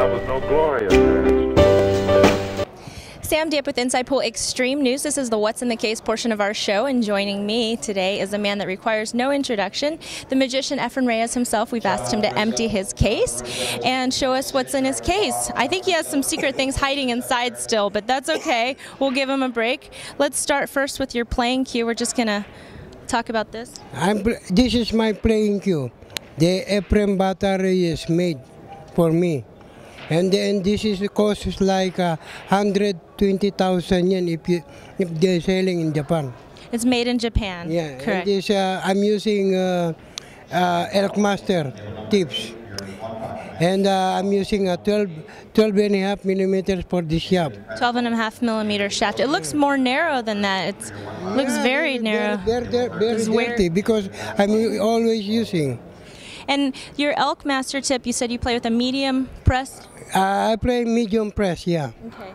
Was no glory attached. Samm Diep with Inside Pool Extreme News. This is the What's in the Case portion of our show, and joining me today is a man that requires no introduction, the magician Efren Reyes himself. We've asked him to empty his case and show us what's in his case. I think he has some secret things hiding inside still, but that's okay. We'll give him a break. Let's start first with your playing cue. We're just going to talk about this? I'm, this is my playing cue. The Efren Bata Reyes made for me. And then this is costs like uh, 120,000 yen if, you, if they're selling in Japan. It's made in Japan. Yeah, correct. this, uh, I'm using uh, uh, Elkmaster tips. And uh, I'm using a 12, 12 and a half millimeters for this shaft. 12 and a half millimeter shaft. It looks more narrow than that. It looks very they're- narrow. They're, they're, very dirty because I'm always using. And your elk master tip, you said you play with a medium press. Uh, I play medium press, yeah. Okay.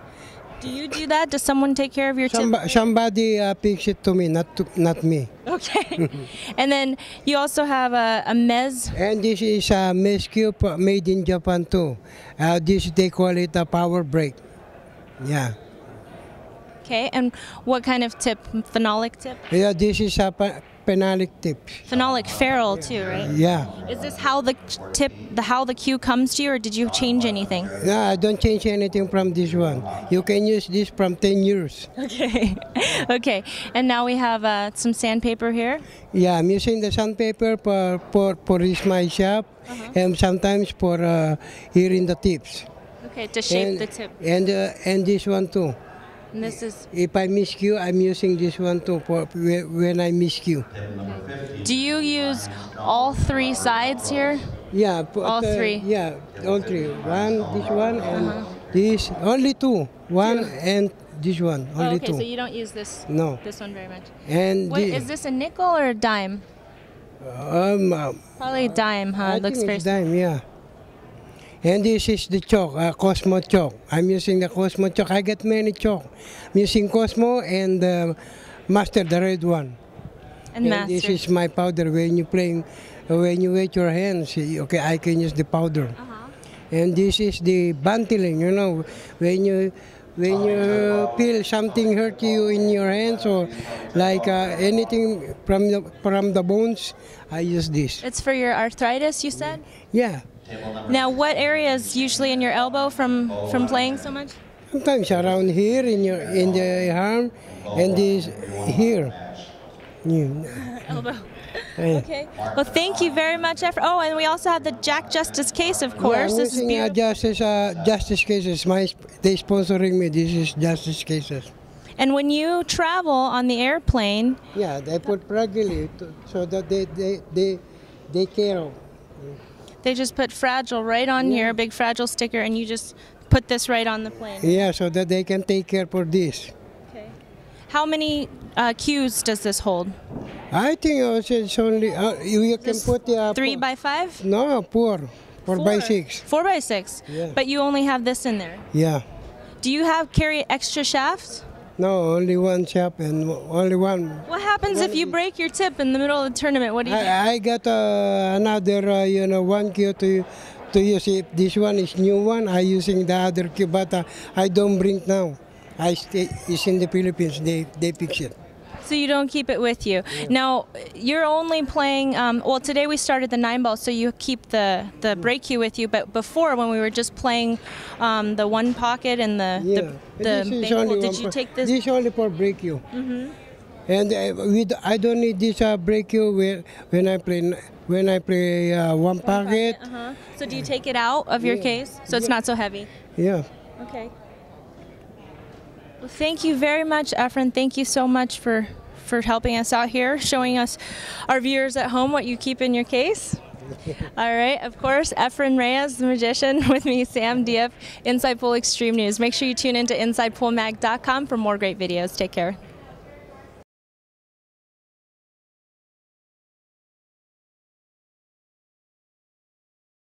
Do you do that? Does someone take care of your tip? Somebody, uh, picks it to me, not to, not me. Okay. and then you also have a, a Mezz. And this is a Mezz cube made in Japan too. Uh, this they call it a power break. Yeah. Okay. And what kind of tip? Phenolic tip? Yeah, this is a phenolic tip. Phenolic ferrule too, right? Yeah. Is this how the tip, the how the cue comes to you, or did you change anything? No, I don't change anything from this one. You can use this from 10 years. Okay. okay. And now we have uh, some sandpaper here. Yeah, I'm using the sandpaper for, for, for this my shop and sometimes for uh, here in the tips. Okay, to shape and, the tip. And, uh, and this one too. And this is. If I miscue, I'm using this one too for when I miscue. Do you use all three sides here? Yeah, put, All uh, three? Uh-huh. Yeah, all three. One, this one, and this. Only two. One and this one. Oh, Only okay, two. so you don't use this no. this one very much. And What, the- is this a nickel or a dime? um, uh, Probably a dime, huh? I It looks think very. dime, yeah. And this is the chalk, uh, Cosmo chalk. I'm using the Cosmo chalk. I get many chalk. I'm using Cosmo and uh, Master, the red one. and And this is my powder. When you playing, when you wet your hands, okay, I can use the powder. Uh-huh. And this is the bantling, you know, when you when you feel something hurt you in your hands or like uh, anything from the from the bones, I use this. It's for your arthritis, you said. Yeah, Now, what area is usually in your elbow from from playing so much? sometimes around here in your in the arm and this here. Yeah. Elbow. Okay. Well, thank you very much. Efra- Oh, and we also have the Jack Justis case, of course. I'm this is uh, beautiful. Justis uh, Justis cases. My they sponsoring me. This is Justis cases. And when you travel on the airplane, Yeah, they put fragile to, so that they they they they care of. They just put fragile right on here, a big fragile sticker, and you just put this right on the plane. Yeah, so that they can take care for this. Okay. How many uh, cues does this hold? I think it's only uh, you, can put the uh, Three by five? no four four by six. Four by six. Yeah. But you only have this in there. Yeah, Do you have carry extra shafts? No only one shop and only one. What happens if you break your tip in the middle of the tournament? What do you do? I, I got uh, another uh, you know one cue to to use. If this one is new one, I using the other cue, but uh, I don't bring now. I stay. It's in the Philippines. They they fix it. So you don't keep it with you. Now you're only playing. Um, well, today we started the nine ball, so you keep the the break cue with you. But before, when we were just playing um, the one pocket and the Yeah. the, the This is bank only did you take this? This only for break cue. Mm-hmm. And uh, with, I don't need this uh, break cue when, when I play when I play uh, one pocket. Uh-huh. So do you take it out of your case so it's not so heavy? Yeah. Okay. Well, thank you very much, Efren. Thank you so much for for helping us out here, showing us our viewers at home what you keep in your case. All right, of course, Efren Reyes, the magician, with me, Samm Diep, Inside Pool Extreme News. Make sure you tune in to InsidePoolMag.com for more great videos. Take care.